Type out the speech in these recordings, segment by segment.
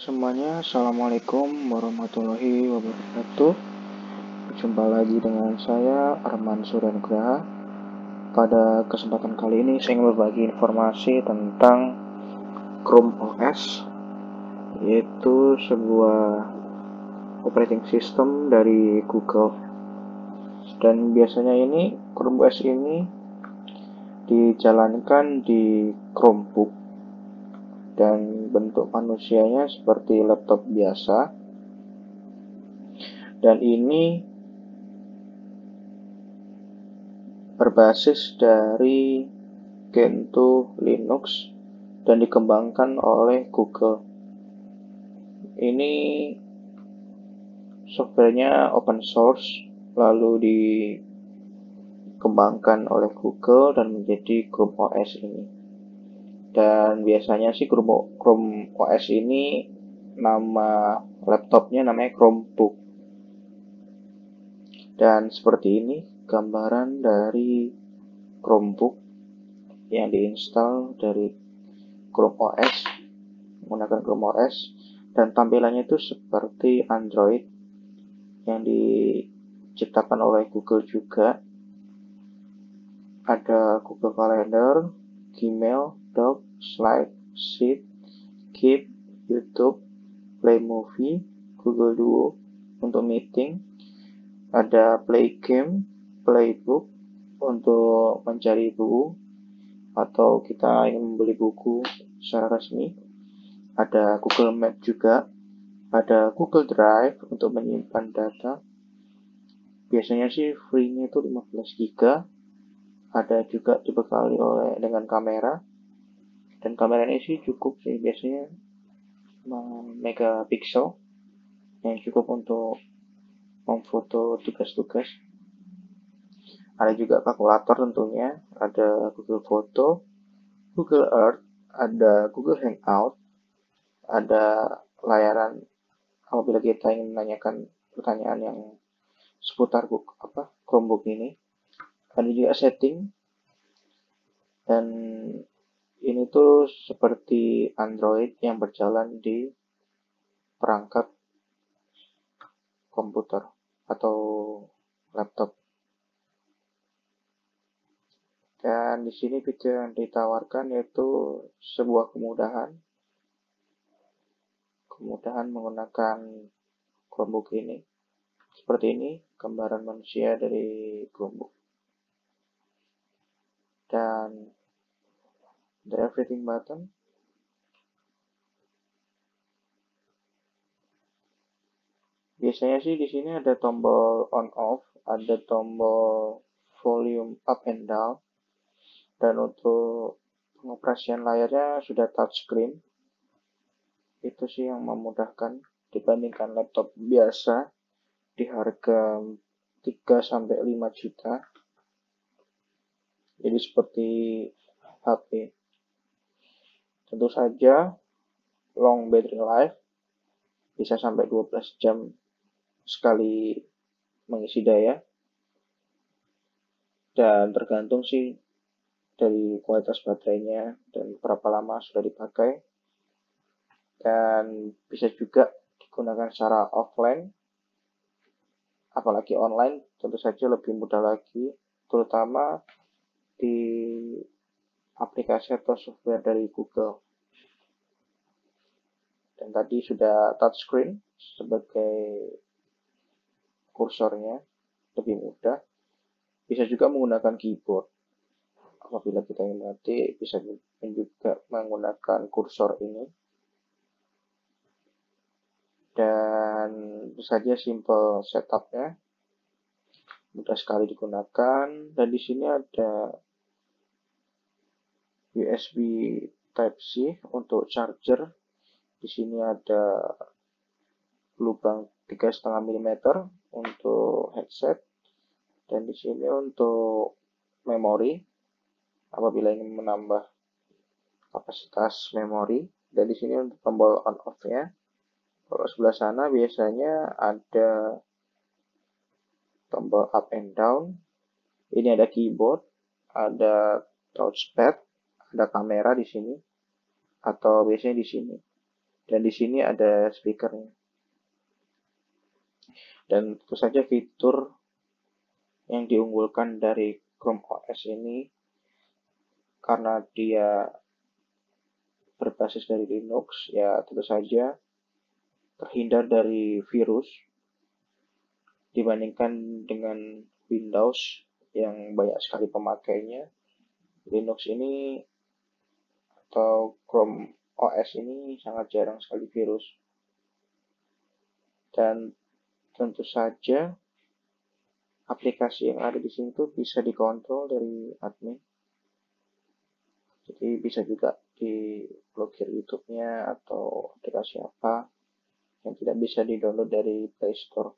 semuanya, Assalamualaikum warahmatullahi wabarakatuh. Berjumpa lagi dengan saya Arman Suryanugraha Pada kesempatan kali ini saya ingin berbagi informasi tentang Chrome OS Yaitu sebuah operating system dari Google. Dan biasanya ini Chrome OS ini dijalankan di Chromebook dan bentuk manusianya seperti laptop biasa. Dan ini berbasis dari Gentoo Linux dan dikembangkan oleh Google. Ini softwarenya open source lalu dikembangkan oleh Google dan menjadi Chrome OS ini dan biasanya sih Chrome, Chrome OS ini nama laptopnya namanya Chromebook. Dan seperti ini gambaran dari Chromebook yang diinstal dari Chrome OS menggunakan Chrome OS dan tampilannya itu seperti Android yang diciptakan oleh Google juga. Ada Google Calendar, Gmail, Doc, Slide, Sheet, Keep, YouTube, Play Movie, Google Duo untuk meeting, ada Play Game, Playbook untuk mencari buku atau kita ingin membeli buku secara resmi, ada Google Map juga, ada Google Drive untuk menyimpan data. Biasanya sih free-nya itu 15 GB. Ada juga dibekali oleh dengan kamera dan kamera ini sih cukup sih biasanya megapiksel yang cukup untuk memfoto tugas-tugas. Ada juga kalkulator tentunya ada Google Foto Google Earth ada Google Hangout ada layaran apabila kita ingin menanyakan pertanyaan yang seputar book apa Chromebook ini. Ada juga setting dan ini tuh seperti Android yang berjalan di perangkat komputer atau laptop. Dan di sini fitur yang ditawarkan yaitu sebuah kemudahan kemudahan menggunakan Chromebook ini. Seperti ini gambaran manusia dari Chromebook. Dan the everything button. Biasanya sih di sini ada tombol on off ada tombol volume up and down. Dan untuk pengoperasian layarnya sudah touchscreen. Itu sih yang memudahkan dibandingkan laptop biasa di harga 3 sampai 5 juta. Jadi seperti HP Tentu saja long battery life bisa sampai 12 jam sekali mengisi daya. Dan tergantung sih dari kualitas baterainya dan berapa lama sudah dipakai. Dan bisa juga digunakan secara offline apalagi online tentu saja lebih mudah lagi terutama di aplikasi atau software dari Google. Dan tadi sudah touchscreen sebagai kursornya lebih mudah. Bisa juga menggunakan keyboard. Apabila kita ingin mengerti, bisa juga menggunakan kursor ini. Dan itu saja simple setupnya. Mudah sekali digunakan. Dan di sini ada USB Type-C untuk charger. Di sini ada lubang 3,5 mm untuk headset. Dan di sini untuk memori. Apabila ingin menambah kapasitas memori. Dan di sini untuk tombol on off nya kalau sebelah sana biasanya ada tombol up and down. Ini ada keyboard ada touchpad ada kamera di sini atau biasanya di sini. Dan di sini ada speakernya. Dan tentu saja fitur yang diunggulkan dari Chrome OS ini karena dia berbasis dari Linux, ya tentu saja terhindar dari virus dibandingkan dengan Windows yang banyak sekali pemakainya. Linux ini atau Chrome OS ini sangat jarang sekali virus. Dan tentu saja aplikasi yang ada di sini tuh bisa dikontrol dari admin. Jadi bisa juga diblokir YouTube-nya atau aplikasi apa yang tidak bisa di-download dari Play Store.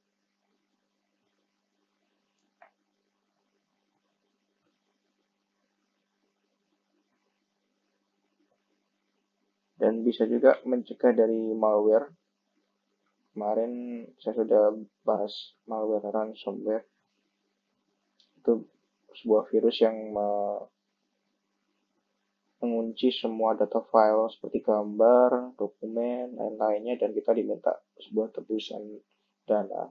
Dan bisa juga mencegah dari malware. Kemarin saya sudah bahas malware ransomware. Itu sebuah virus yang mengunci semua data file seperti gambar, dokumen, lain-lainnya dan kita diminta sebuah tebusan dana.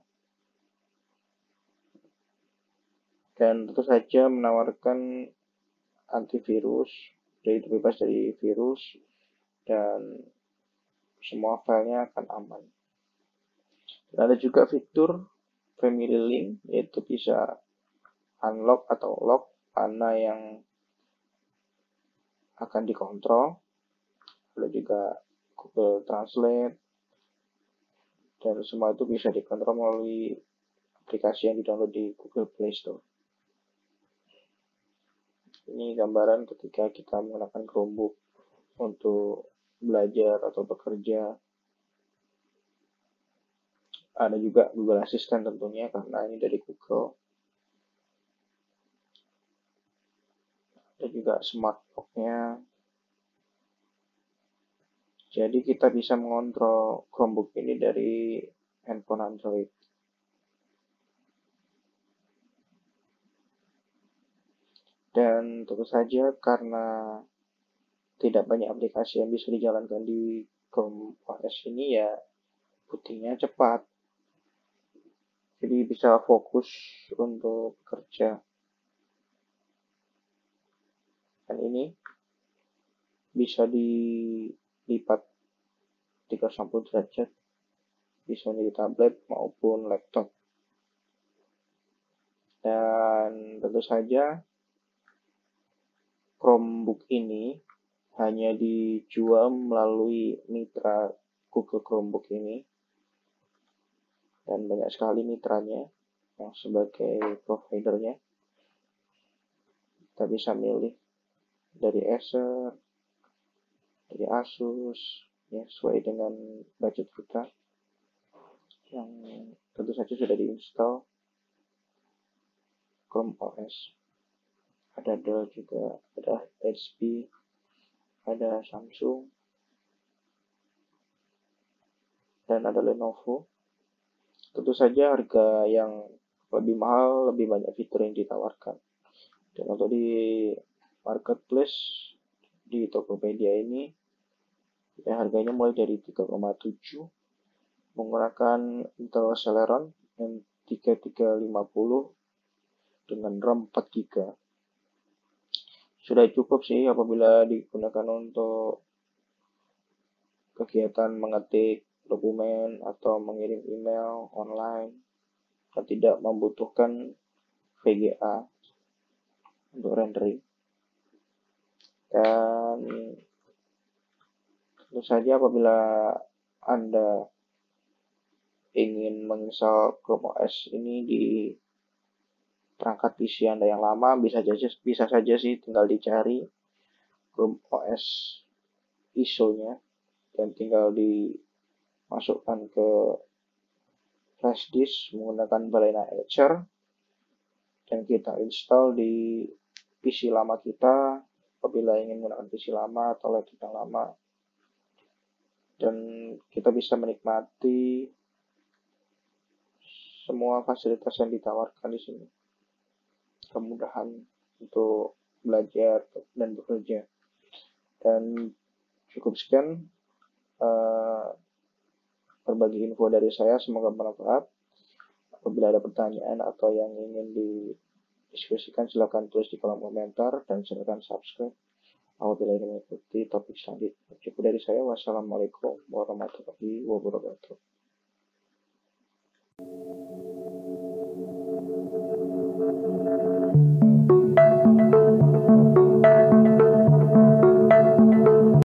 Dan tentu saja menawarkan antivirus, jadi terbebas dari virus dan semua filenya akan aman. Dan ada juga fitur family link, yaitu bisa unlock atau lock mana yang akan dikontrol. Ada juga Google Translate. Dan semua itu bisa dikontrol melalui aplikasi yang di-download di Google Play Store. Ini gambaran ketika kita menggunakan Chromebook untuk belajar atau bekerja. Ada juga Google Assistant tentunya karena ini dari Google. ada juga smart lock-nya. Jadi kita bisa mengontrol Chromebook ini dari handphone Android. Dan tentu saja karena tidak banyak aplikasi yang bisa dijalankan di Chrome OS ini ya bootingnya cepat. Jadi bisa fokus untuk kerja. dan ini bisa dilipat 360 derajat bisa di tablet maupun laptop dan tentu saja Chromebook ini hanya dijual melalui mitra Google Chromebook ini. Dan banyak sekali mitranya yang sebagai providernya. Kita bisa milih dari Acer, dari Asus, ya sesuai dengan budget kita. Yang tentu saja sudah diinstal Chrome OS. Ada Dell juga, ada HP, ada Samsung, dan ada Lenovo. Tentu saja harga yang lebih mahal, lebih banyak fitur yang ditawarkan. Dan untuk di marketplace di Tokopedia ini ya harganya mulai dari 3,7 menggunakan Intel Celeron yang 3350 dengan RAM 4 GB sudah cukup sih apabila digunakan untuk kegiatan mengetik dokumen atau mengirim email online dan tidak membutuhkan VGA untuk rendering. Dan tentu saja apabila Anda ingin menginstal Chrome OS ini di perangkat PC Anda yang lama bisa saja bisa saja sih tinggal dicari Chrome OS ISO-nya dan tinggal dimasukkan ke flash disk menggunakan Balena Etcher. Dan kita install di PC lama kita. Apabila ingin menggunakan PC lama atau laptop yang lama. Dan kita bisa menikmati semua fasilitas yang ditawarkan di sini kemudahan untuk belajar dan bekerja dan cukup sekian uh, berbagi info dari saya. Semoga bermanfaat. Apabila ada pertanyaan atau yang ingin didiskusikan, silahkan tulis di kolom komentar dan silahkan subscribe. Apabila ingin mengikuti topik selanjutnya. Cukup dari saya. Wassalamualaikum warahmatullahi wabarakatuh.